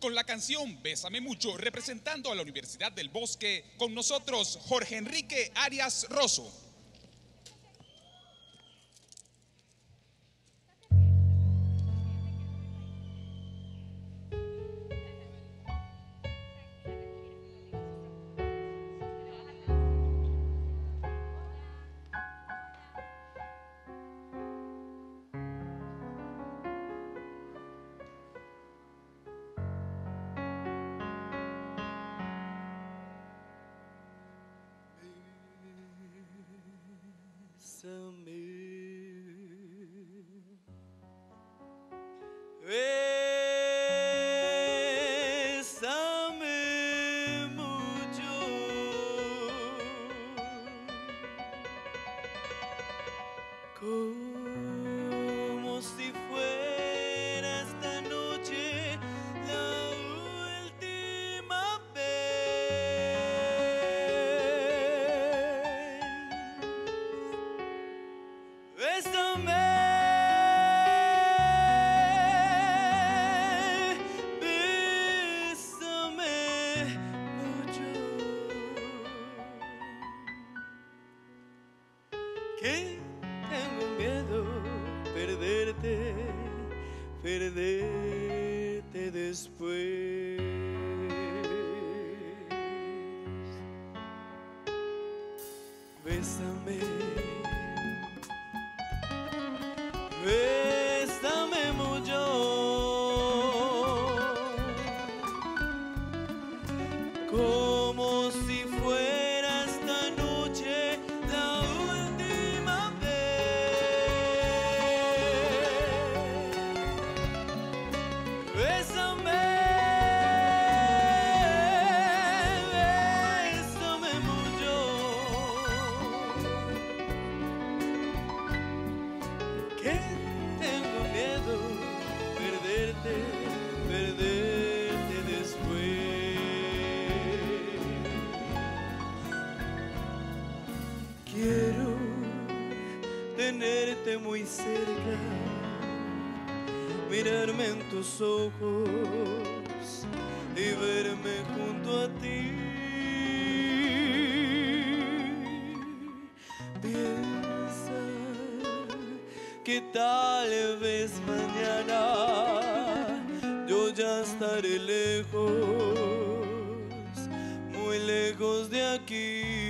Con la canción Bésame mucho, representando a la Universidad del Bosque, con nosotros Jorge Enrique Arias Rosso. Bésame mucho como Que tengo miedo perderte, perderte después. Bésame. Tenerte muy cerca, mirarme en tus ojos y verme junto a ti. Piensa que tal vez mañana yo ya estaré lejos, muy lejos de aquí.